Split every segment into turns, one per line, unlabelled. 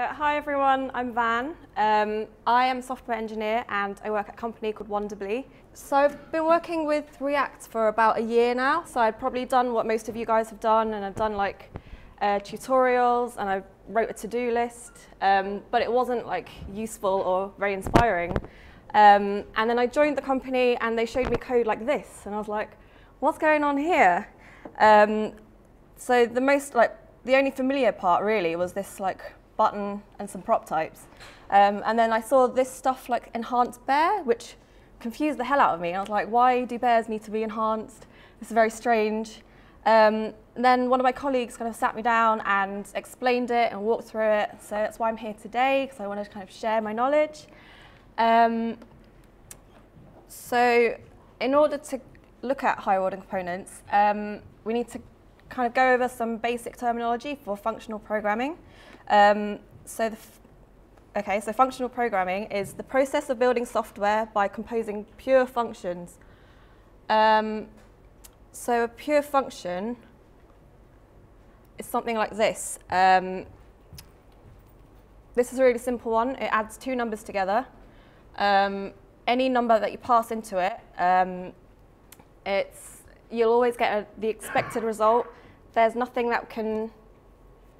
Uh, hi everyone, I'm Van. Um, I am a software engineer and I work at a company called Wonderbly. So I've been working with React for about a year now. So I've probably done what most of you guys have done and I've done like uh, tutorials and I wrote a to-do list, um, but it wasn't like useful or very inspiring. Um, and then I joined the company and they showed me code like this and I was like, what's going on here? Um, so the most like the only familiar part really was this like button and some prop types. Um, and then I saw this stuff like enhanced bear, which confused the hell out of me. I was like, why do bears need to be enhanced? This is very strange. Um, then one of my colleagues kind of sat me down and explained it and walked through it. So that's why I'm here today, because I wanted to kind of share my knowledge. Um, so in order to look at higher order components, um, we need to kind of go over some basic terminology for functional programming. Um, so okay, so functional programming is the process of building software by composing pure functions. Um, so a pure function is something like this. Um, this is a really simple one. It adds two numbers together. Um, any number that you pass into it, um, it's, you'll always get a, the expected result. There's nothing that can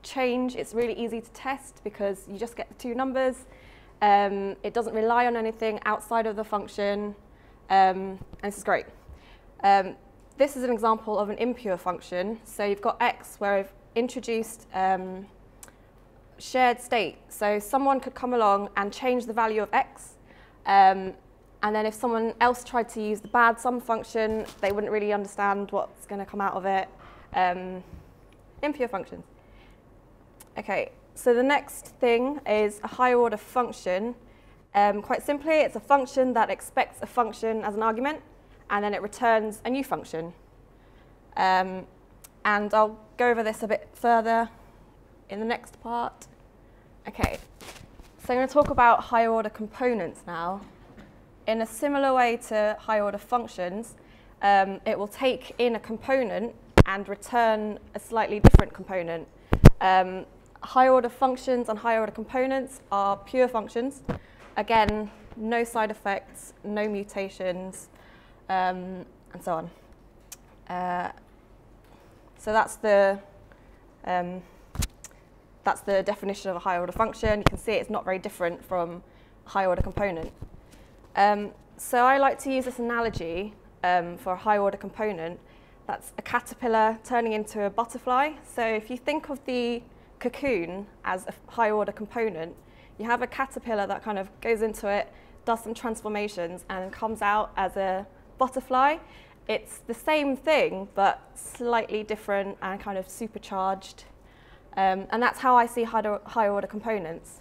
change. It's really easy to test because you just get the two numbers. Um, it doesn't rely on anything outside of the function, um, and this is great. Um, this is an example of an impure function. So you've got x where I've introduced um, shared state. So someone could come along and change the value of x, um, and then if someone else tried to use the bad sum function, they wouldn't really understand what's going to come out of it. Um, impure functions. Okay, so the next thing is a higher order function. Um, quite simply, it's a function that expects a function as an argument, and then it returns a new function. Um, and I'll go over this a bit further in the next part. Okay, so I'm going to talk about higher order components now. In a similar way to higher order functions, um, it will take in a component and return a slightly different component. Um, higher order functions and higher order components are pure functions. Again, no side effects, no mutations, um, and so on. Uh, so that's the um, that's the definition of a higher order function. You can see it's not very different from a higher order component. Um, so I like to use this analogy um, for a higher order component. That's a caterpillar turning into a butterfly. So if you think of the cocoon as a high order component, you have a caterpillar that kind of goes into it, does some transformations, and comes out as a butterfly. It's the same thing, but slightly different and kind of supercharged. Um, and that's how I see high order components.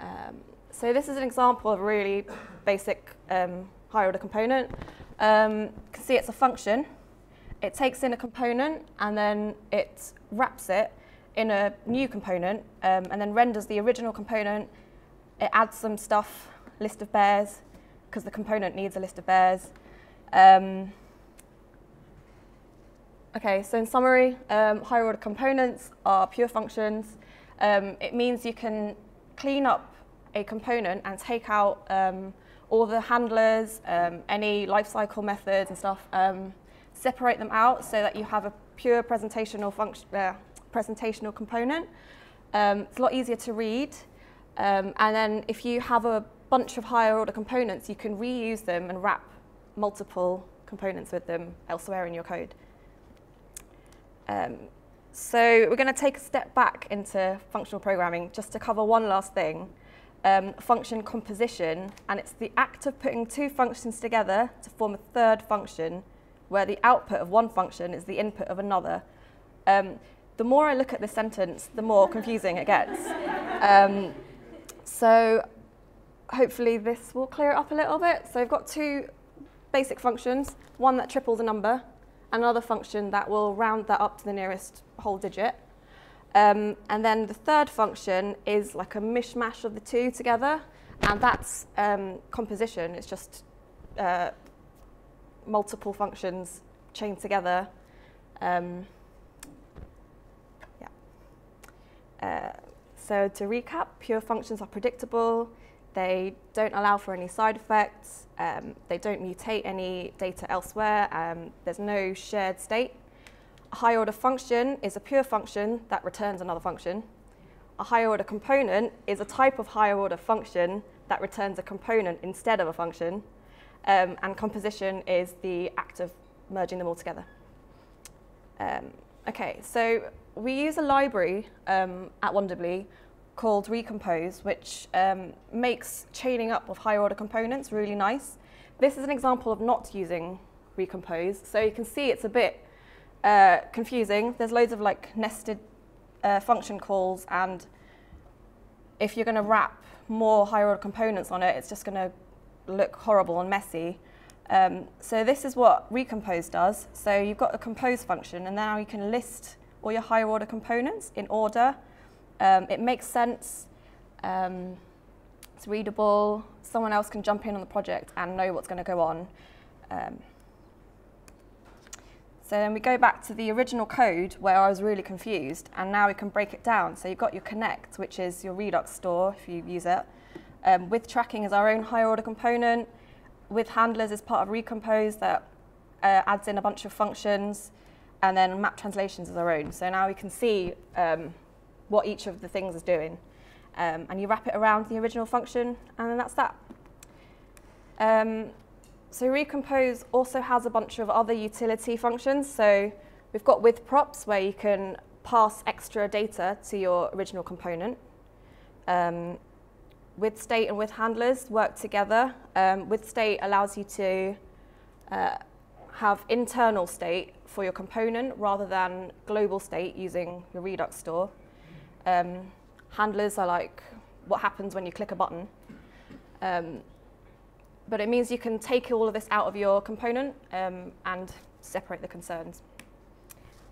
Um, so this is an example of a really basic um, high order component. Um, you can see it's a function. It takes in a component and then it wraps it in a new component um, and then renders the original component. It adds some stuff, list of bears, because the component needs a list of bears. Um, okay, so in summary, um, higher order components are pure functions. Um, it means you can clean up a component and take out um, all the handlers, um, any lifecycle methods and stuff, separate them out so that you have a pure presentational function, uh, presentational component. Um, it's a lot easier to read. Um, and then if you have a bunch of higher order components, you can reuse them and wrap multiple components with them elsewhere in your code. Um, so we're going to take a step back into functional programming just to cover one last thing, um, function composition, and it's the act of putting two functions together to form a third function, where the output of one function is the input of another. Um, the more I look at this sentence, the more confusing it gets. Um, so hopefully this will clear it up a little bit. So I've got two basic functions, one that triples a number, and another function that will round that up to the nearest whole digit. Um, and then the third function is like a mishmash of the two together, and that's um, composition. It's just uh, multiple functions chained together. Um, uh, So to recap, pure functions are predictable, they don't allow for any side effects, um, they don't mutate any data elsewhere, um, there's no shared state. A higher order function is a pure function that returns another function. A higher order component is a type of higher order function that returns a component instead of a function. Um, and composition is the act of merging them all together. Um, okay, so we use a library um, at Wonderbly called Recompose, which um, makes chaining up of higher order components really nice. This is an example of not using Recompose. So you can see it's a bit uh, confusing. There's loads of like nested uh, function calls and if you're going to wrap more higher order components on it, it's just going to look horrible and messy. Um, so this is what recompose does. So you've got a compose function and now you can list all your higher order components in order. Um, it makes sense. Um, it's readable. Someone else can jump in on the project and know what's going to go on. Um, so then we go back to the original code where I was really confused and now we can break it down. So you've got your connect, which is your Redux store if you use it. Um, with tracking as our own higher order component. With handlers is part of recompose that uh, adds in a bunch of functions. And then map translations is our own. So now we can see um, what each of the things is doing. Um, and you wrap it around the original function and then that's that. Um, so Recompose also has a bunch of other utility functions. So we've got with props where you can pass extra data to your original component. Um, with state and with handlers work together. Um, with state allows you to uh, have internal state for your component rather than global state using your Redux store. Um, handlers are like what happens when you click a button. Um, but it means you can take all of this out of your component um, and separate the concerns.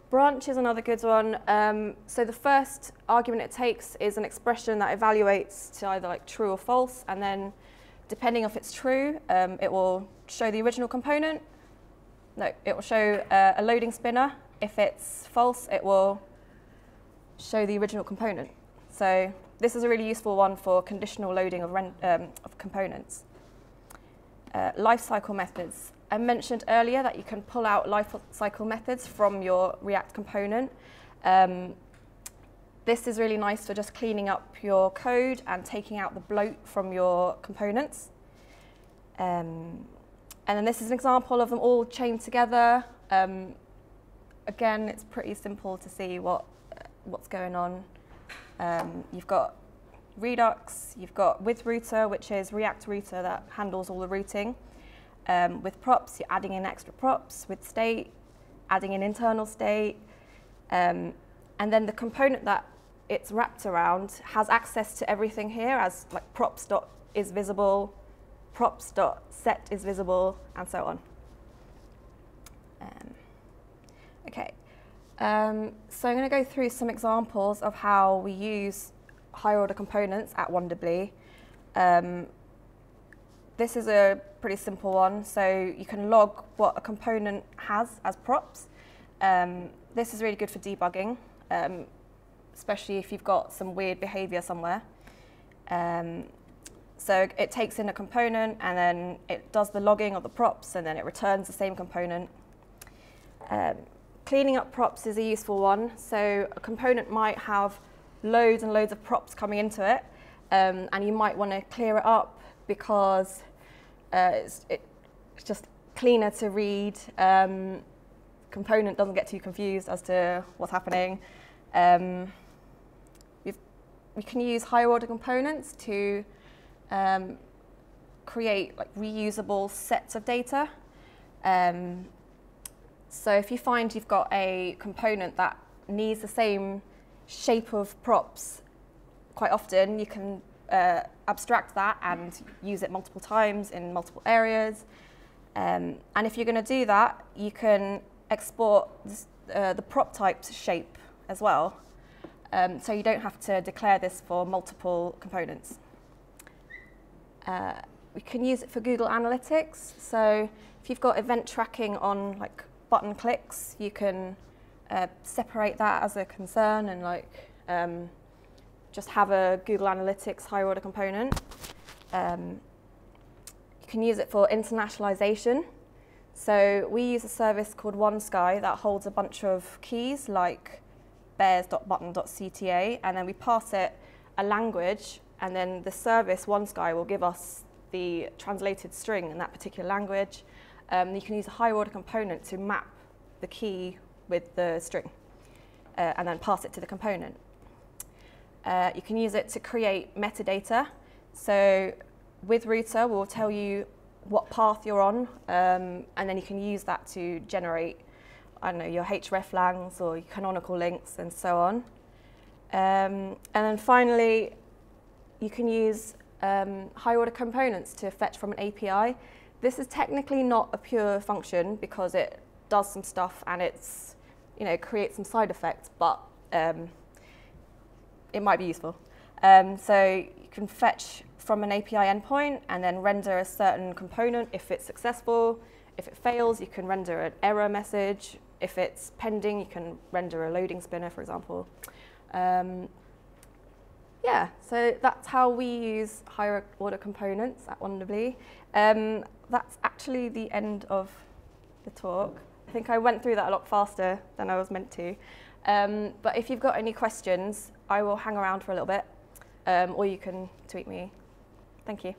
Branch is another good one. Um, so the first argument it takes is an expression that evaluates to either like true or false, and then depending if it's true, um, it will show the original component. No, it will show uh, a loading spinner. If it's false, it will show the original component. So this is a really useful one for conditional loading of, um, of components. Uh, lifecycle methods. I mentioned earlier that you can pull out lifecycle methods from your React component. Um, this is really nice for just cleaning up your code and taking out the bloat from your components. Um, and then this is an example of them all chained together. Um, again, it's pretty simple to see what what's going on. Um, you've got Redux, you've got with router, which is React router that handles all the routing. Um, with props, you're adding in extra props. With state, adding in internal state. Um, and then the component that it's wrapped around has access to everything here as like props dot is visible, props dot set is visible, and so on. Um, okay, um, so I'm going to go through some examples of how we use higher order components at Wonderbly. Um, this is a pretty simple one, so you can log what a component has as props. Um, this is really good for debugging, um, especially if you've got some weird behavior somewhere. Um, so it takes in a component and then it does the logging of the props and then it returns the same component. Um, cleaning up props is a useful one. So a component might have loads and loads of props coming into it, um, and you might want to clear it up because uh, it's, it's, just cleaner to read. Um, component doesn't get too confused as to what's happening. Um, we can use higher order components to um, create like reusable sets of data. Um, so if you find you've got a component that needs the same shape of props quite often, you can uh, abstract that and use it multiple times in multiple areas. Um, and if you're going to do that, you can export this, uh, the prop type shape as well. Um, so you don't have to declare this for multiple components. Uh, we can use it for Google Analytics. So if you've got event tracking on like button clicks, you can uh, separate that as a concern and like um, just have a Google Analytics higher order component. Um, you can use it for internationalization. So we use a service called OneSky that holds a bunch of keys like bears.button.cta and then we pass it a language and then the service OneSky will give us the translated string in that particular language. Um, you can use a higher order component to map the key with the string uh, and then pass it to the component. Uh, you can use it to create metadata. So with Router, we'll tell you what path you're on, um, and then you can use that to generate, I don't know, your hreflangs or your canonical links and so on. Um, and then finally, you can use um, high order components to fetch from an API. This is technically not a pure function because it does some stuff and it's, you know, creates some side effects, but um, it might be useful. Um, so you can fetch from an API endpoint and then render a certain component if it's successful. If it fails, you can render an error message. If it's pending, you can render a loading spinner, for example. Um, yeah, so that's how we use higher order components at Wonderbly. Um, that's actually the end of the talk. I think I went through that a lot faster than I was meant to. Um, but if you've got any questions, I will hang around for a little bit, um, or you can tweet me Thank you.